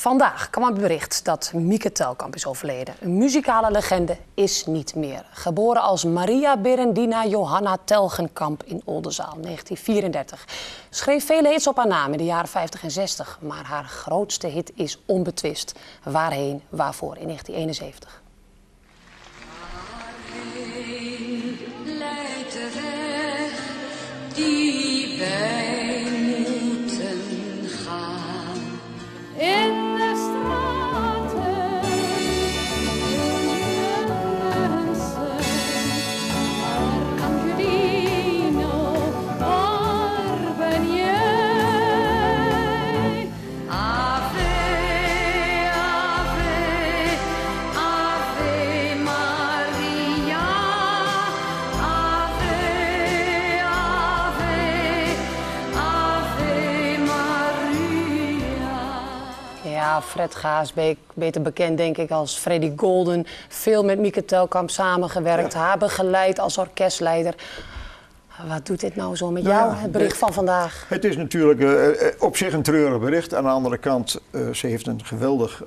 Vandaag kwam het bericht dat Mieke Telkamp is overleden. Een muzikale legende is niet meer. Geboren als Maria Berendina Johanna Telgenkamp in Oldenzaal, 1934. Schreef vele hits op haar naam in de jaren 50 en 60. Maar haar grootste hit is onbetwist. Waarheen, waarvoor in 1971. leidt de weg die wij Ja, Fred Gaasbeek, beter bekend denk ik als Freddy Golden. Veel met Mieke Telkamp samengewerkt, haar begeleid als orkestleider. Wat doet dit nou zo met Nou jou, ja, het bericht van vandaag? Het is natuurlijk eh, eh, op zich een treurig bericht. Aan de andere kant, eh, ze heeft een geweldig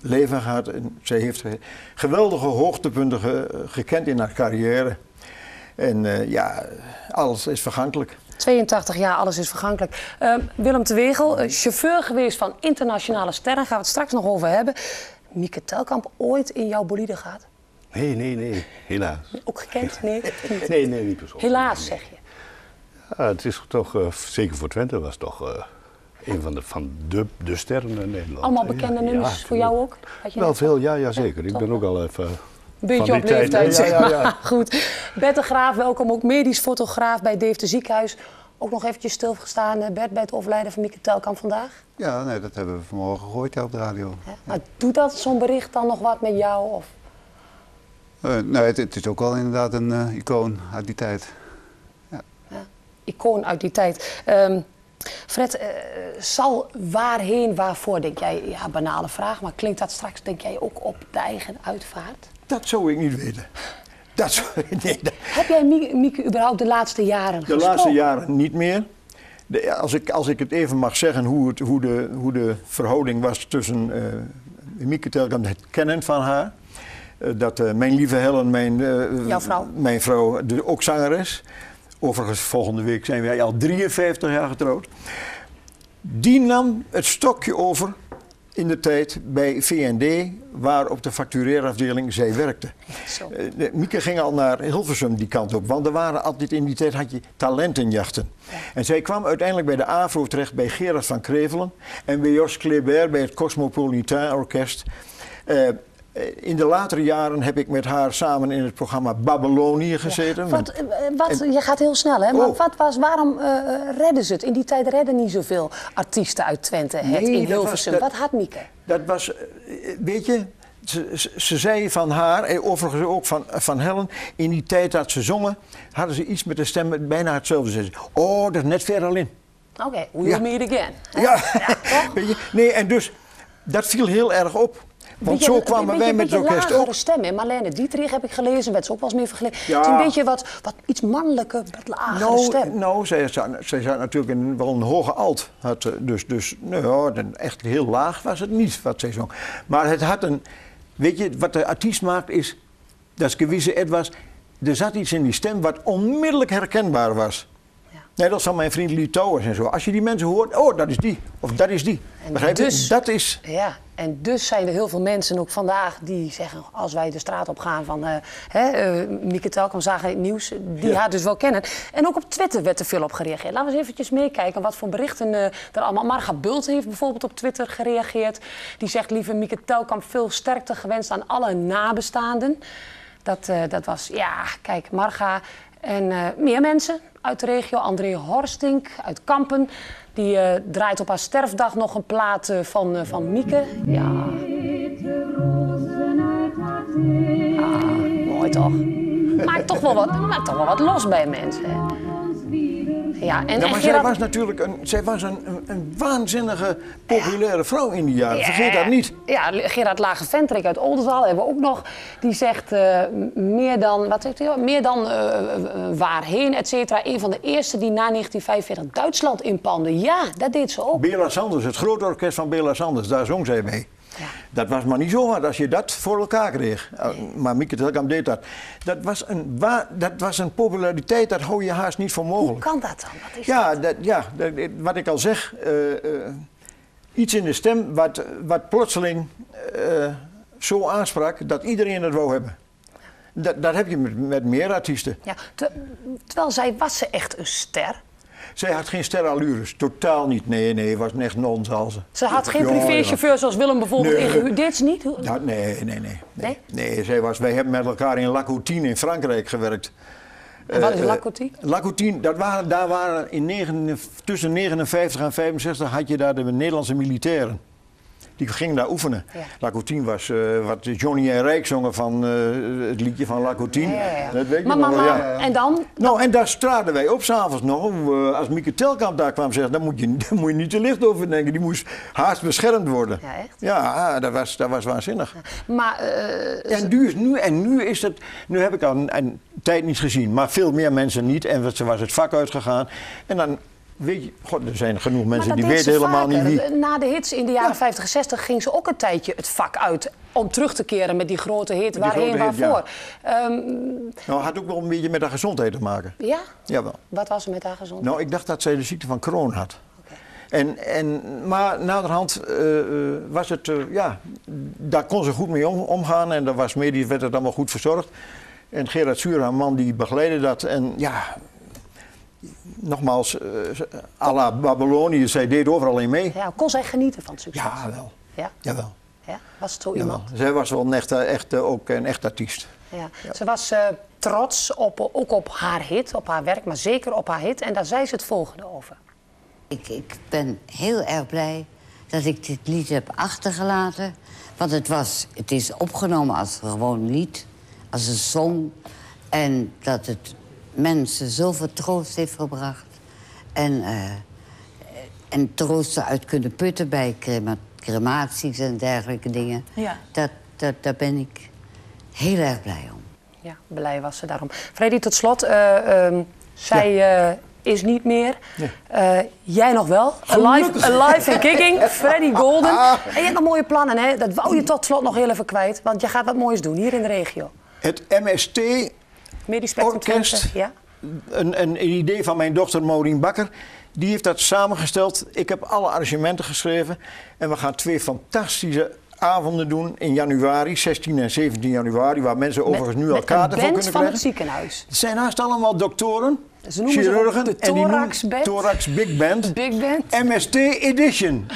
leven gehad. En ze heeft ge- geweldige hoogtepunten ge- gekend in haar carrière. En eh, ja, alles is vergankelijk. 82 jaar, alles is vergankelijk. Eh, Willem de Wegel, eh, chauffeur geweest van internationale sterren, gaan we het straks nog over hebben. Mieke Telkamp ooit in jouw bolide gehad? Nee, nee, nee. Helaas. Ook gekend? Nee. Nee, nee, niet persoonlijk. Helaas, zeg je. Ja, het is toch, eh, zeker voor Twente was toch eh, een van de, van de, de sterren in Nederland. Allemaal bekende ja, nummers voor jou ook? Had je Wel veel, ja, ja zeker. Ik ben ook al even... Een beetje op leeftijd, ja, zeg ja, maar. ja. Goed. Bert de Graaf, welkom. Ook medisch fotograaf bij Deventer Ziekenhuis. Ook nog eventjes stilgestaan, eh, Bert, bij het overlijden van Mieke Telkamp vandaag. Ja, nee, dat hebben we vanmorgen gehoord ja, op de radio. Maar doet dat zo'n bericht dan nog wat met jou? Of? Eh, nee, het, het is ook wel inderdaad een eh, icoon uit die tijd. icoon uit die tijd. Ehm, Fred, eh, zal waarheen, waarvoor, denk jij? Ja, banale vraag, maar klinkt dat straks, denk jij, ook op de eigen uitvaart? Dat zou ik niet weten. Dat zou, nee, dat- Heb jij Mie- Mieke überhaupt de laatste jaren de gesproken? laatste jaren niet meer. De, als, ik, als ik het even mag zeggen hoe, het, hoe, de, hoe de verhouding was tussen eh Mieke Telkamp, het kennen van haar. Eh, dat mijn lieve Helen, mijn, vrouw. mijn vrouw, de, ook zangeres. Overigens, volgende week zijn wij al 53 jaar getrouwd. Die nam het stokje over in de tijd bij VND, waar op de factureerafdeling zij werkte. Zo. Eh, Mieke ging al naar Hilversum die kant op, want er waren altijd in die tijd had je talentenjachten. En zij kwam uiteindelijk bij de AVRO terecht bij Gerard van Krevelen en bij Jos Kleber bij het Cosmopolitain Orkest. Eh, in de latere jaren heb ik met haar samen in het programma Babylonië gezeten. Wat, eh, wat, je gaat heel snel, hè? Maar Oh. wat was, waarom eh, eh, redden ze het? In die tijd redden niet zoveel artiesten uit Twente het Nee, in was- Hilversum. dat- Wat had Mieke? Dat was, eh, weet je, ze, ze- ze zei van haar, en overigens ook van, van Helen, in die tijd dat ze zongen, hadden ze iets met de stem bijna hetzelfde. Ze oh, dat is net verder in. Oké, we'll Ja. meet again. hè? Ja, weet je, nee, en dus, dat viel heel erg op. Want zo kwamen wij met het orkest lagere ook. stem, hè? Marlene Dietrich heb ik gelezen, werd ze ook wel eens meer vergeleken. Ja. Het is een beetje wat, wat iets mannelijke, wat lagere stem. Nou, nou zij, zat, natuurlijk in wel een hoge alt. Had, ze, dus dus nou, ja, echt heel laag was het niet wat zij zong. Maar het had een... Weet je, wat de artiest maakt is... Dat is gewisse etwas... Er zat iets in die stem wat onmiddellijk herkenbaar was. Ja. Net als van mijn vriend Lee Towers en zo. Als je die mensen hoort, oh, dat is die. Of dat is die. En Begrijp je? dus- Dat is... Ja, en dus zijn er heel veel mensen ook vandaag die zeggen, als wij de straat op gaan van hè, eh, Mieke Telkamp zagen het nieuws, die Ja. haar dus wel kennen. En ook op Twitter werd er veel op gereageerd. Laten we eens eventjes meekijken wat voor berichten eh, er allemaal. Marga Bult heeft bijvoorbeeld op Twitter gereageerd. Die zegt, lieve Mieke Telkamp, veel sterkte gewenst aan alle nabestaanden. Dat, dat was, ja, kijk, Marga en meer mensen uit de regio. André Horstink uit Kampen. Die eh, draait op haar sterfdag nog een plaat eh, van, eh, van Mieke. Ja, ah, mooi toch? Maakt toch wel wat, maakt toch wel wat los bij mensen. Hè? Ja, en, Ja, en maar zij Gerard- was natuurlijk een, zij was een, een, een waanzinnige populaire vrouw in die jaren. Vergeet dat niet. Ja, Gerard Lage-Ventrik uit Oldenzaal hebben we ook nog. Die zegt eh, meer dan, wat zegt hij, meer dan eh, eh, waarheen, et cetera. Een van de eerste die na 1945 Duitsland inpande. Ja, dat deed ze ook. Bela Sanders, het grote orkest van Bela Sanders, daar zong zij mee. Dat was maar niet zomaar als je dat voor elkaar kreeg. Uh, Maar Mieke Telkamp deed dat. Dat was, een, dat was een populariteit, dat hou je haast niet voor Hoe mogelijk. kan dat dan? Wat is Ja, dat? dat, ja dat- wat ik al zeg, eh, eh, iets in de stem wat, wat plotseling eh, zo aansprak dat iedereen het wou hebben. Dat, dat heb je met, met meer artiesten. Ja, te- terwijl zij was ze echt een ster. Zij had geen sterallures, totaal niet. Nee, nee, was echt nonsens. Ze had geen privéchauffeur zoals Willem bijvoorbeeld Nee. ingehuurd. Dit ze niet? Ja, nee, nee, nee. Nee? Nee, zij was, wij hebben met elkaar in La Coutine in Frankrijk gewerkt. En wat is Eh, La eh, Coutine? La Coutine, dat waren, daar waren in negen, tussen 59 en 65 had je daar de Nederlandse militairen. Die gingen daar oefenen. Ja. La Coutine was eh, wat Johnny en Rijk zongen van eh, het liedje van La Coutine. Ja, ja, ja. Dat weet je maar, nog wel, ja. En dan? Nou, en daar straden wij op s'avonds nog. Eh, Als Mieke Telkamp daar kwam zeggen, dan moet je, daar moet je niet te licht over denken. Die moest haast beschermd worden. Ja, echt? Ja, dat was, dat was waanzinnig. Maar En nu, is, nu, en nu is het, nu heb ik al een, een tijd niet gezien, maar veel meer mensen niet. En ze was het vak uitgegaan. En dan weet je, god, er zijn genoeg mensen die weten helemaal vaker. niet wie. Na de hits in de jaren 50 en 60 ging ze ook een tijdje het vak uit om terug te keren met die grote hit. die Waarheen, grote hit, ja. waarvoor? Ehm, Nou, had ook wel een beetje met haar gezondheid te maken. ja? Jawel. Wat was er met haar gezondheid? Nou, ik dacht dat zij de ziekte van Crohn had. En, en, maar naderhand eh, was het, eh, ja, daar kon ze goed mee om- omgaan en daar was medisch werd het allemaal goed verzorgd. En Gerard Suur, haar man, die begeleidde dat. En ja, nogmaals, eh à la Babylonië, zij deed overal in mee. Ja, kon zij genieten van het succes? Ja, wel. Ja? Jawel. Ja? Was het zo jawel. iemand? Zij was wel een echte, echte, ook een echt artiest. Ja. Ze was eh, trots op, ook op haar hit, op haar werk, maar zeker op haar hit. En daar zei ze het volgende over. Ik, ik ben heel erg blij dat ik dit lied heb achtergelaten. Want het, was, het is opgenomen als gewoon lied, als een song. En dat het mensen zoveel troost heeft gebracht. En, eh, en troost eruit kunnen putten bij crema- crematies en dergelijke dingen. Ja. Dat, dat, daar ben ik heel erg blij om. Ja, blij was ze daarom. Freddy, tot slot. eh, ehm, zij eh, is niet meer. Eh, jij nog wel. Alive, alive and kicking. Freddy Golden. En je hebt nog mooie plannen, hè? Dat wou je tot slot nog heel even kwijt. Want je gaat wat moois doen hier in de regio. Het MST Medisch Spectrum Orkest. Ja? een, een idee van mijn dochter Maureen Bakker. Die heeft dat samengesteld. Ik heb alle arrangementen geschreven. En we gaan twee fantastische avonden doen in januari, 16 en 17 januari, waar mensen overigens nu al kaarten voor kunnen van krijgen. het ziekenhuis. Het zijn haast allemaal doktoren, Ze noemen ze chirurgen de en die noemen- Thorax. Thorax Big Band. Big Band. MST Edition.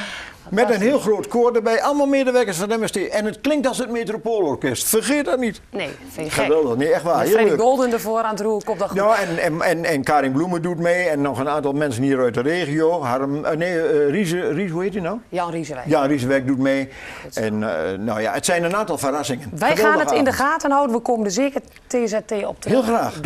Met een heel groot koor erbij, allemaal medewerkers van MST. En het klinkt als het Metropoolorkest. Vergeet dat niet. Nee, vind je gek. Geweldig, nee, echt waar. Met Freddy. Golden ervoor aan het roer, komt dat goed. Ja, en, en, en, en Karin Bloemen doet mee en nog een aantal mensen hier uit de regio. Harm, eh, nee, eh, Riese, Ries, hoe heet hij nou? Jan Riesewijk. Ja, Riesewijk doet mee. En eh, nou ja, het zijn een aantal verrassingen. Wij gaan het in de gaten houden. We komen er zeker TZT op terug. Heel graag.